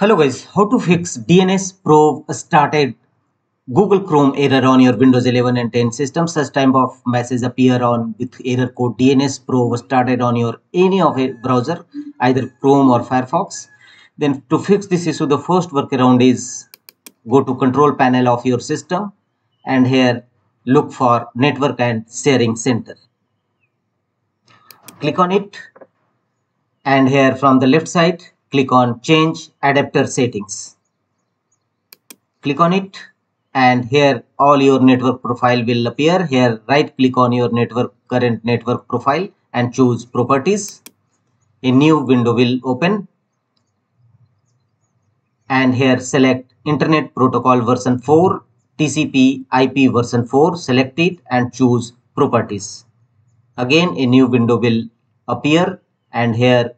Hello guys, how to fix DNS probe started Google Chrome error on your Windows 11 and 10 system. Such type of message appear on with error code DNS probe started on your any of a browser, either Chrome or Firefox. Then to fix this issue, the first workaround is go to control panel of your system and here look for network and sharing center. Click on it and here from the left side click on change adapter settings. Click on it and here all your network profile will appear. Here right click on your network current network profile and choose properties. A new window will open. And here select internet protocol version 4 tcp ip version 4 select it and choose properties. Again a new window will appear. And here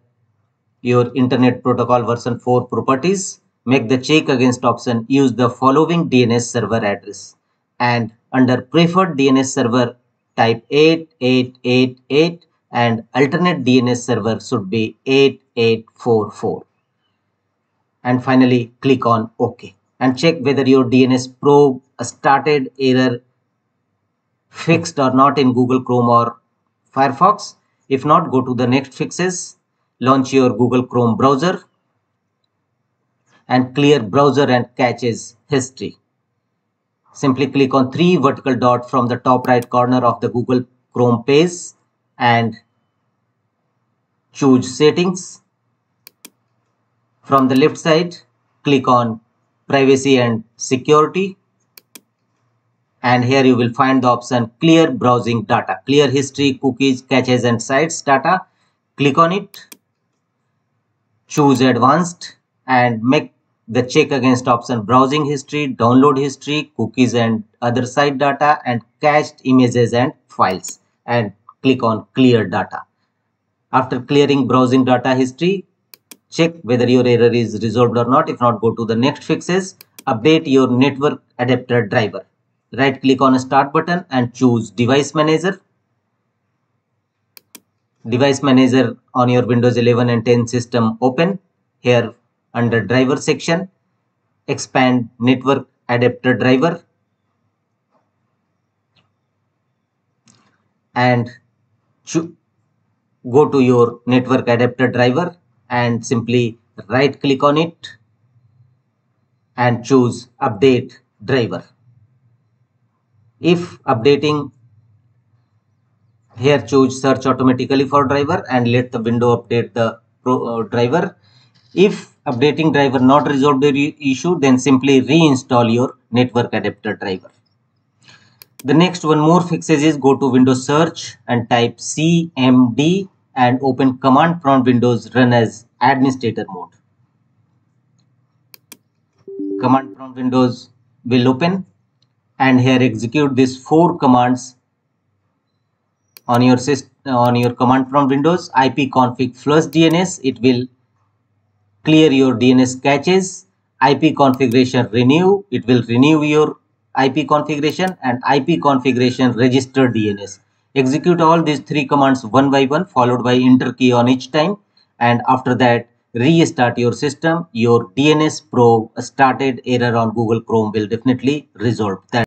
your internet protocol version 4 properties. Make the check against option use the following dns server address. And under preferred dns server type 8888 and alternate dns server should be 8844 and finally click on ok and check whether your dns probe uh, started error fixed or not in google chrome or firefox. If not go to the next fixes launch your Google Chrome browser and clear browser and caches history. Simply click on three vertical dot from the top right corner of the Google Chrome page and choose settings. From the left side, click on privacy and security and here you will find the option clear browsing data clear history cookies caches and sites data click on it choose advanced and make the check against option browsing history, download history, cookies and other site data and cached images and files and click on clear data. After clearing browsing data history, check whether your error is resolved or not. If not, go to the next fixes. Update your network adapter driver. Right click on a start button and choose device manager device manager on your Windows 11 and 10 system open. Here under driver section, expand network adapter driver and go to your network adapter driver and simply right click on it and choose update driver. If updating here choose search automatically for driver and let the window update the pro, uh, driver. If updating driver not resolved the issue, then simply reinstall your network adapter driver. The next one more fixes is go to Windows search and type cmd and open command prompt Windows run as administrator mode. Command prompt Windows will open and here execute these four commands on your system on your command prompt windows ipconfig flush dns it will clear your dns caches. Ip configuration renew. It will renew your ip configuration and ip configuration register dns execute all these three commands one by one followed by enter key on each time. And after that restart your system. Your dns probe started error on google chrome will definitely resolve that